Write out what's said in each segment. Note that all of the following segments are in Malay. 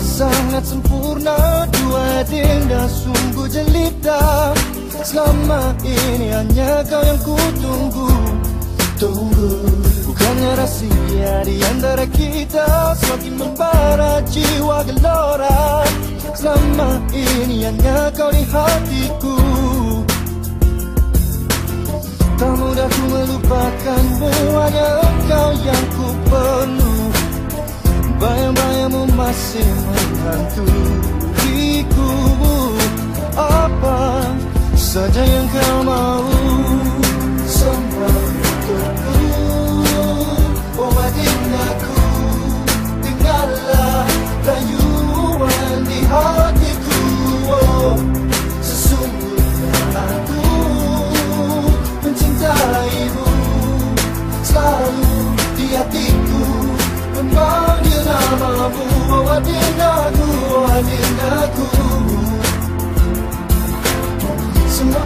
sangat sempurna Dua dinda sungguh jelita. Selama ini hanya kau yang ku tunggu. Tunggu Bukannya rahsia di antara kita. Semakin membara jiwa gelora. Selama ini hanya kau di hatiku. Tak mudah ku melupakanmu Hanya engkau yang ku perlu Bayang-bayangmu masih menghantuiku Apa saja yang kau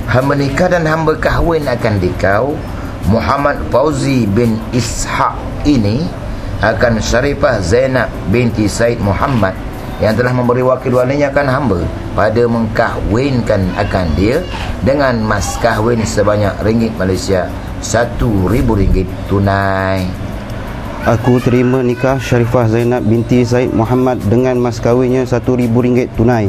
Hamba nikah dan hamba kahwin akan dikau Muhammad Fauzi bin Ishaq ini akan Syarifah Zainab binti Said Muhammad yang telah memberi wakil walinya akan hamba pada mengkahwinkan akan dia dengan mas kahwin sebanyak ringgit Malaysia satu ribu ringgit tunai. Aku terima nikah Syarifah Zainab binti Said Muhammad dengan mas kahwinnya RM1,000 tunai.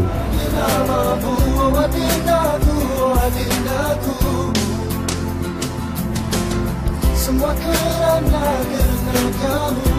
Semua kerana kerana kamu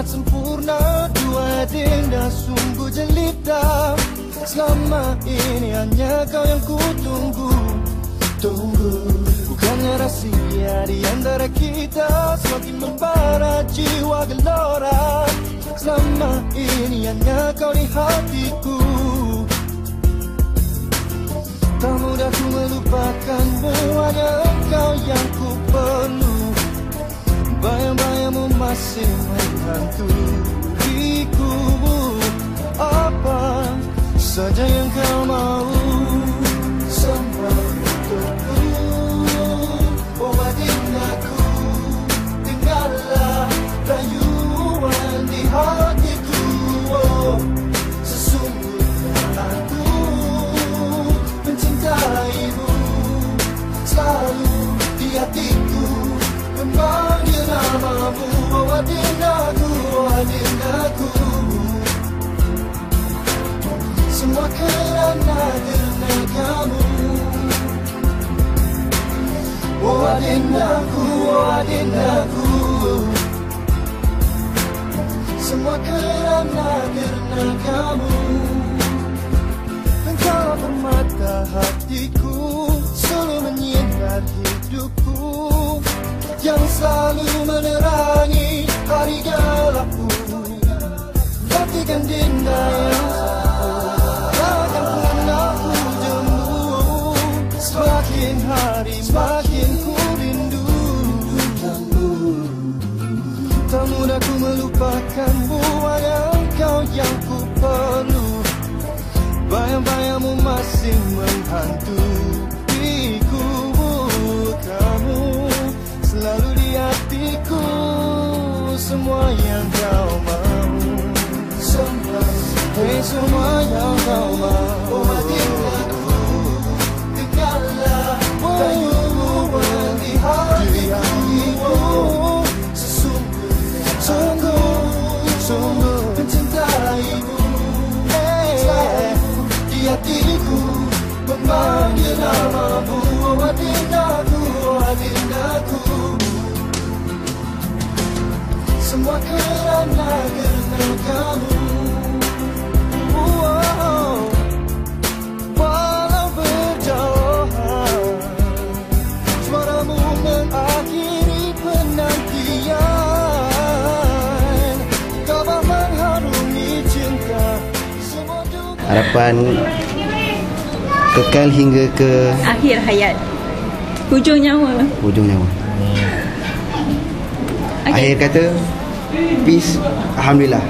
sangat sempurna. Dua dinda sungguh jelita. Selama ini hanya kau yang ku tunggu. Tunggu. Bukannya rahsia di antara kita. Semakin membara jiwa gelora. Selama ini hanya kau di hatiku. Tak mudah ku melupakanmu Hanya engkau yang ku perlu Bayang-bayangmu masih menghantuiku Apa saja yang kau Oh adinaku Semua kerana kerana kamu. Oh adinaku, oh adinaku Semua kerana kerana kamu. Engkau permata hatiku Selalu menyinar hidupku. Yang selalu menerangi Bayang-bayangmu masih menghantuiku Kamu selalu di hatiku. Semua yang kau mau Semua, hey, semua yang panggil nama mu Buat tindaku, buat Semua kerana kerana kamu Harapan kekal hingga ke Akhir hayat. Hujung nyawa. hujung nyawa. Okey. Akhir kata peace alhamdulillah.